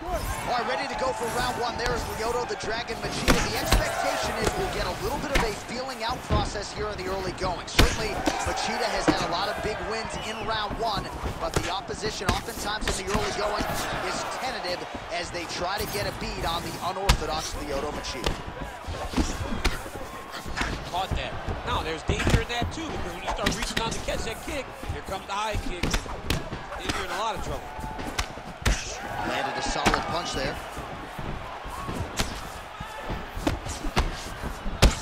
All right, ready to go for round one. There is Lyoto the Dragon Machida. The expectation is we'll get a little bit of a feeling out process here in the early going. Certainly, Machida has had a lot of big wins in round one, but the opposition oftentimes in the early going is tentative as they try to get a bead on the unorthodox Lyoto Machida. Caught that. Now, there's danger in that, too, because when you start reaching out to catch that kick, here comes the high kick, and you're in a lot of trouble. Landed a solid punch there.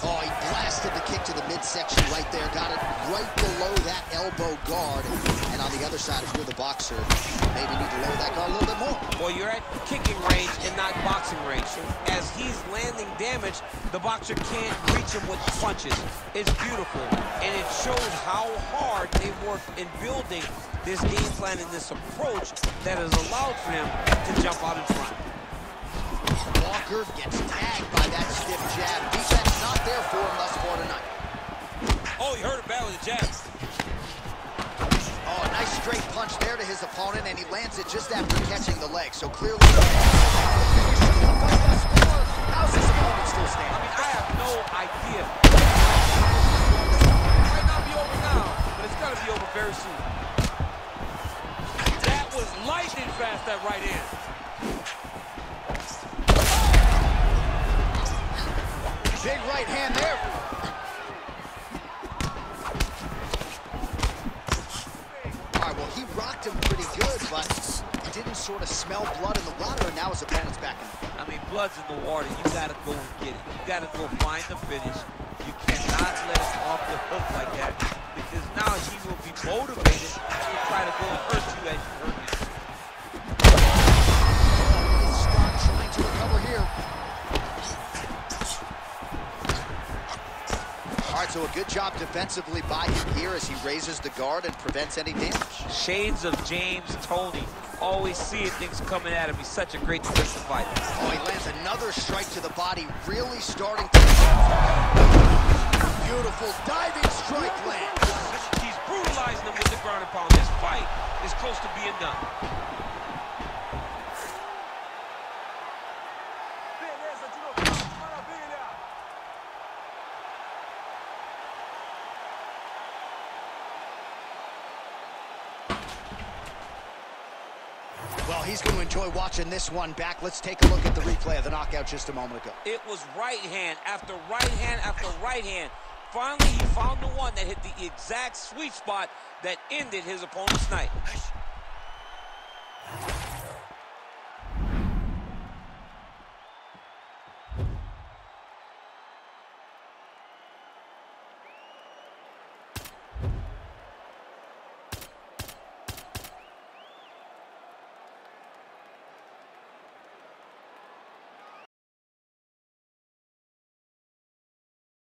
Oh, he blasted the kick to the midsection right there. Got it right below that elbow guard. On the other side, if you're the boxer, maybe need to lower that guard a little bit more. Well, you're at kicking range and not boxing range. So as he's landing damage, the boxer can't reach him with punches. It's beautiful, and it shows how hard they worked in building this game plan and this approach that has allowed for him to jump out in front. Walker gets tagged by that stiff jab. Defense not there for him thus far tonight. Oh, he hurt him bad with the jab. Oh, a nice straight punch there to his opponent, and he lands it just after catching the leg. So clearly... How's this opponent still I mean, I have no idea. It might not be over now, but it's gonna be over very soon. That was lightning fast, that right hand. Big right hand there. All right, well, he rocked him pretty good, but he didn't sort of smell blood in the water, and now his opponent's back in. I mean, blood's in the water. You gotta go and get it. You gotta go find the finish. You cannot let him off the hook like that because now he will be motivated to try to go and hurt you as you hurt so a good job defensively by him here as he raises the guard and prevents any damage. Shades of James Toney. Always seeing things coming at him. He's such a great defensive fighter. Oh, he lands another strike to the body, really starting to... Beautiful diving strike lands. He's brutalizing him with the ground and pound. This fight is close to being done. Well, he's going to enjoy watching this one back. Let's take a look at the replay of the knockout just a moment ago. It was right hand after right hand after right hand. Finally, he found the one that hit the exact sweet spot that ended his opponent's night.